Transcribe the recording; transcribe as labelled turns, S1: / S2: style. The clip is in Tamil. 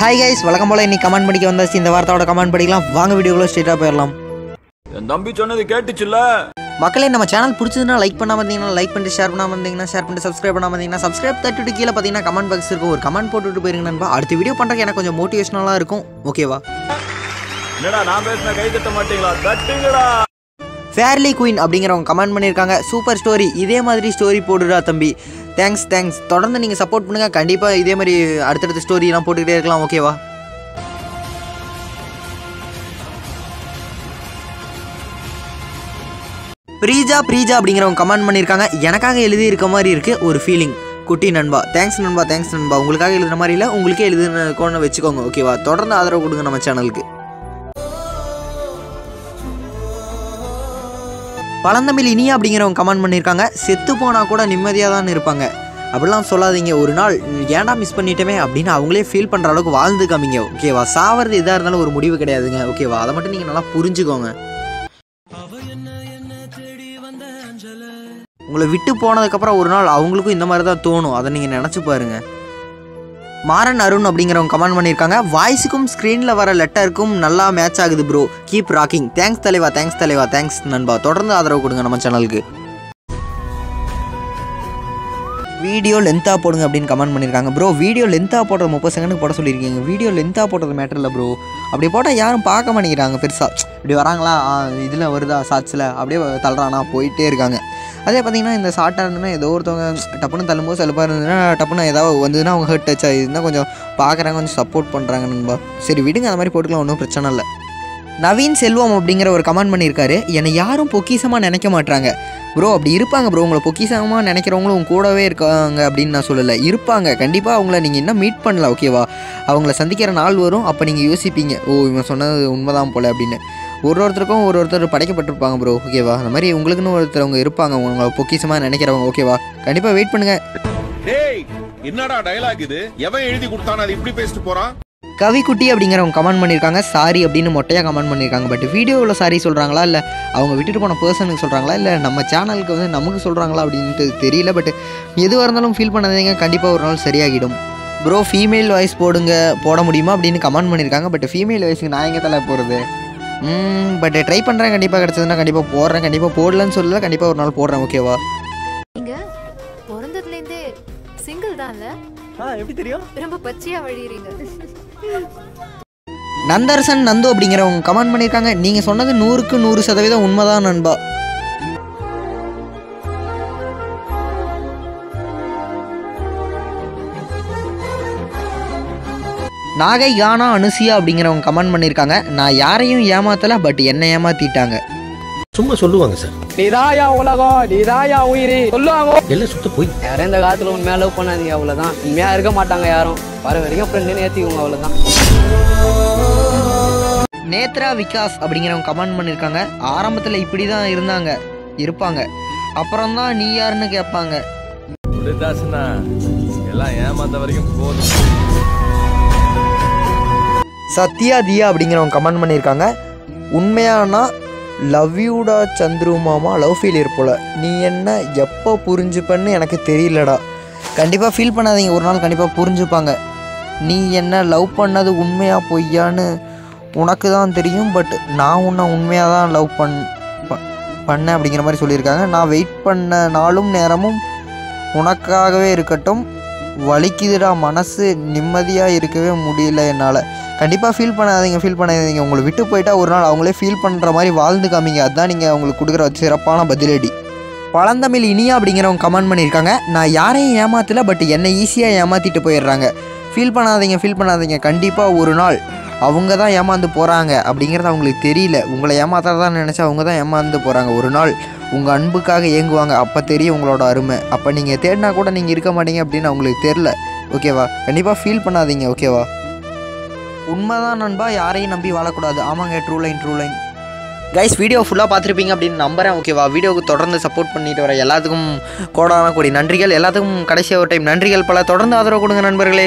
S1: ஹாய் கைஸ் வழக்கம் போல இன்னைக்கு கமெண்ட் படிக்க வந்தாச்சு. இந்த வார்த்தையோட கமெண்ட் படிக்கலாம். வாங்க வீடியோக்குள்ள ஸ்ட்ரெயிட்டாக போயிடலாம்.
S2: என் தம்பி சொன்னது கேட்டுச்சுல்ல?
S1: மக்களே நம்ம சேனல் பிடிச்சதுன்னா லைக் பண்ணாம இருந்தீங்கன்னா லைக் பண்ணிட்டு ஷேர் பண்ணாம இருந்தீங்கன்னா ஷேர் பண்ணிட்டு சப்ஸ்கிரைப் பண்ணாம இருந்தீங்கன்னா சப்ஸ்கிரைப் தட்டிட்டு கீழே பார்த்தீங்கன்னா கமெண்ட் பாக்ஸ் இருக்கும். ஒரு கமெண்ட் போட்டுட்டு போயிருங்க நண்பா. அடுத்த வீடியோ பண்ணுறதுக்கு எனக்கு கொஞ்சம் மோட்டிவேஷனலாக இருக்கும். ஓகேவா
S2: என்னடா நான் பேசின கை தட்ட மாட்டீங்களா? தட்டுங்கடா.
S1: ஃபேர்லி குயின் அப்படிங்கிறவங்க கமெண்ட் பண்ணியிருக்காங்க. சூப்பர் ஸ்டோரி இதே மாதிரி ஸ்டோரி போடுடா தம்பி. தேங்க்ஸ் தேங்க்ஸ் தொடர்ந்து நீங்கள் சப்போர்ட் பண்ணுங்கள் கண்டிப்பாக இதே மாதிரி அடுத்தடுத்த ஸ்டோரிலாம் போட்டுக்கிட்டே இருக்கலாம் ஓகேவா ப்ரீஜா ப்ரீஜா அப்படிங்கிறவங்க கமெண்ட் பண்ணியிருக்காங்க. எனக்காக எழுதி இருக்க மாதிரி இருக்குது ஒரு ஃபீலிங் குட்டி நண்பா. தேங்க்ஸ் நண்பா தேங்க்ஸ் நண்பா. உங்களுக்காக எழுதுகிற மாதிரி இல்லை உங்களுக்கே எழுதுன வச்சுக்கோங்க ஓகேவா தொடர்ந்து ஆதரவு கொடுங்க நம்ம சேனலுக்கு பழந்தமிழ் இனியா அப்படிங்கிறவங்க கமெண்ட் பண்ணியிருக்காங்க. செத்து போனால் கூட நிம்மதியாக தான் இருப்பாங்க. அப்படிலாம் சொல்லாதீங்க. ஒரு நாள் ஏன்டா மிஸ் பண்ணிட்டோமே அப்படின்னு அவங்களே ஃபீல் பண்ணுற அளவுக்கு வாழ்ந்து காமிங்க. ஓகேவா சாவறது எதாக இருந்தாலும் ஒரு முடிவு கிடையாதுங்க. ஓகேவா அதை மட்டும் நீங்கள் நல்லா புரிஞ்சுக்கோங்க. உங்களை விட்டு போனதுக்கப்புறம் ஒரு நாள் அவங்களுக்கும் இந்த மாதிரி தான் தோணும். அதை நீங்கள் நினச்சி பாருங்கள் மாறன் அருண் அப்படிங்கிறவங்க கமெண்ட் பண்ணியிருக்காங்க. வாய்ஸுக்கும் ஸ்க்ரீனில் வர லெட்டருக்கும் நல்லா மேட்ச் ஆகுது ப்ரோ கீப் ராக்கிங் தேங்க்ஸ் தலைவா தேங்க்ஸ் தலைவா தேங்க்ஸ் நண்பா. தொடர்ந்து ஆதரவு கொடுங்க நம்ம சேனலுக்கு வீடியோ லென்த்தாக போடுங்க அப்படின்னு கமெண்ட் பண்ணியிருக்காங்க ப்ரோ வீடியோ லென்த்தாக போடுறது முப்பது செகண்டுக்கு போட சொல்லியிருக்கீங்க. வீடியோ லென்த்தாக போடுறது மேட்டர் இல்லை ப்ரோ அப்படி போட்டால் யாரும் பார்க்க மாட்டேங்கிறாங்க பெருசாக இப்படி வராங்களா? இதில் வருதா? சாட்சில் அப்படியே தள்ளுறானா? போயிட்டே இருக்காங்க. அதே பார்த்தீங்கன்னா இந்த ஷார்ட்டாக இருந்ததுன்னா ஏதோ ஒருத்தவங்க டப்புன்னு தள்ளும்போது செலப்பாக இருந்ததுன்னா டப்புன்னு ஏதாவது வந்ததுன்னா அவங்க ஹர்ட் டச் ஆகிருந்தால் கொஞ்சம் பார்க்குறாங்க கொஞ்சம் சப்போர்ட் பண்ணுறாங்க நண்பா. சரி விடுங்க அந்த மாதிரி போட்டுக்கலாம் ஒன்றும் பிரச்சனை இல்லை. நவீன் செல்வம் அப்படிங்கிற ஒரு கமெண்ட் பண்ணியிருக்காரு என்னை யாரும் பொக்கிஷமாக நினைக்க மாட்டாங்க ப்ரோ அப்படி இருப்பாங்க ப்ரோ உங்களை பொக்கிஷமாக நினைக்கிறவங்களும் உங்க கூடவே இருக்காங்க அப்படின்னு நான் சொல்லலை. இருப்பாங்க. கண்டிப்பாக அவங்கள நீங்கள் இன்னும் மீட் பண்ணல ஓகேவா அவங்கள சந்திக்கிற நாள் வரும். அப்போ நீங்கள் யோசிப்பீங்க ஓ இவன் சொன்னது உண்மைதான் போல அப்படின்னு. ஒரு ஒருத்தருக்கும் ஒரு ஒருத்தர் படைக்கப்பட்டிருப்பாங்க ப்ரோ ஓகேவா அந்த மாதிரி உங்களுக்குன்னு ஒருத்தரவங்க இருப்பாங்க உங்களை பொக்கிஷமாக நினைக்கிறவங்க ஓகேவா கண்டிப்பாக வெயிட் பண்ணுங்கள்
S3: டேய் என்னடா டயலாக் இது? எவன் எழுதி கொடுத்தானோ அது இப்படி பேசிட்டு போறான்?
S1: கவிக்குட்டி அப்படிங்கிறவங்க கமெண்ட் பண்ணியிருக்காங்க சாரி அப்படின்னு மொட்டையாக கமெண்ட் பண்ணியிருக்காங்க பட் வீடியோவில் சாரி சொல்கிறாங்களா இல்லை அவங்க விட்டுட்டு போன பர்சனுக்கு சொல்கிறாங்களா இல்லை நம்ம சேனலுக்கு வந்து நமக்கு சொல்கிறாங்களா அப்படின்ட்டு தெரியல பட் எதுவாக இருந்தாலும் ஃபீல் பண்ணாதீங்க கண்டிப்பாக ஒரு நாள் சரியாகிடும். ப்ரோ ஃபீமேல் வாய்ஸ் போடுங்க போட முடியுமா அப்படின்னு கமெண்ட் பண்ணியிருக்காங்க பட் ஃபீமேல் வாய்ஸுக்கு நான் எங்கே தலை போகிறது பட் ட்ரை பண்ணுறேன் கண்டிப்பாக கிடச்சதுன்னா கண்டிப்பாக போடுறேன். கண்டிப்பாக போடலன்னு சொல்லல. கண்டிப்பாக ஒரு நாள் போடுறேன் ஓகேவா
S4: நீங்க பிறந்ததுலேருந்தே சிங்கிள் தான்ல?
S5: எப்படி தெரியும்?
S4: ரொம்ப பச்சையா வழியறீங்க.
S1: நந்தரசன் நந்து அப்படிங்கிறவங்க கமெண்ட் பண்ணியிருக்காங்க நீங்கள் சொன்னது நூறுக்கு நூறு சதவீதம் உண்மைதான் நண்பா. நாகை கானா அனுசியா அப்படிங்கிறவங்க கமெண்ட் பண்ணியிருக்காங்க. நான் யாரையும் ஏமாத்தல பட் என்னை ஏமாத்திட்டாங்க.
S6: சும்மா சொல்லுவாங்க சார்.
S5: நீதாயா உலகம் நீதாயா உயிரி. சொல்லுவாங்க.
S6: எல்லாம் சுத்த போய்.
S5: யாரும் இந்த காலத்துல உண்மையா லவ் பண்ணாதீங்க அவ்வளவுதான். உண்மையா இருக்க மாட்டாங்க யாரும். வர வரைக்கும் ஃப்ரெண்டுன்னு ஏத்திக்கோங்க அவ்வளவுதான்.
S1: நேத்ரா விகாஸ் அப்படிங்கிறவங்க கமெண்ட் பண்ணியிருக்காங்க. ஆரம்பத்தில் இப்படி தான் இருந்தாங்க இருப்பாங்க. அப்புறம் தான் நீ யாருன்னு கேட்பாங்க.
S2: எல்லாம் ஏமாந்த வரைக்கும் போதும்.
S1: சத்யா தியா அப்படிங்கிறவங்க கமெண்ட் பண்ணியிருக்காங்க. உண்மையானா லவ் யூடா சந்துரு மாமா லவ் ஃபீலியர் போல. நீ என்ன எப்போ புரிஞ்சுப்பன்னு எனக்கு தெரியலடா. கண்டிப்பாக ஃபீல் பண்ணாதீங்க ஒரு நாள் கண்டிப்பாக புரிஞ்சுப்பாங்க. நீ என்ன லவ் பண்ணது உண்மையாக பொய்யான்னு உனக்கு தான் தெரியும் பட் நான் உன்னை உண்மையாக தான் லவ் பண் ப- பண்ணேன் அப்படிங்கிற மாதிரி சொல்லியிருக்காங்க. நான் வெயிட் பண்ண நாளும் நேரமும் உனக்காகவே இருக்கட்டும். வலிக்குதுடா மனசு நிம்மதியாக இருக்கவே முடியல என்னால். கண்டிப்பாக ஃபீல் பண்ணாதீங்க ஃபீல் பண்ணாதீங்க. உங்களை விட்டு போயிட்டால் ஒரு நாள் அவங்களே ஃபீல் பண்ணுற மாதிரி வாழ்ந்து காமிங்க. அதுதான் நீங்கள் அவங்களுக்கு கொடுக்குற சிறப்பான பதிலடி. பழந்தமிழ் இனியா அப்படிங்கிறவங்க கமெண்ட் பண்ணியிருக்காங்க. நான் யாரையும் ஏமாற்றல பட் என்னை ஈஸியாக ஏமாற்றிட்டு போயிடுறாங்க. ஃபீல் பண்ணாதீங்க ஃபீல் பண்ணாதீங்க. கண்டிப்பாக ஒரு நாள் அவங்க தான் ஏமாந்து போகிறாங்க அப்படிங்கிறது அவங்களுக்கு தெரியல. உங்களை ஏமாத்துறதா நினச்சா அவங்க தான் ஏமாந்து போகிறாங்க ஒரு நாள் உங்கள் அன்புக்காக ஏங்குவாங்க. அப்போ தெரியும் உங்களோட அருமை. அப்போ நீங்கள் தேடினா கூட நீங்கள் இருக்க மாட்டீங்க அப்படின்னு அவங்களுக்கு தெரில ஓகேவா கண்டிப்பாக ஃபீல் பண்ணாதீங்க. ஓகேவா உண்மைதான் நண்பா யாரையும் நம்பி வாழக்கூடாது. ஆமாங்க true line true line guys video ஃபுல்லாக பார்த்துருப்பீங்க அப்படின்னு நம்புறேன் ஓகேவா வீடியோவுக்கு தொடர்ந்து சப்போர்ட் பண்ணிட்டு வர எல்லாத்துக்கும் கோடான கூடி நன்றிகள். எல்லாத்துக்கும் கடைசியாக ஒரு டைம் நன்றிகள் பல. தொடர்ந்து ஆதரவு கொடுங்க நண்பர்களே.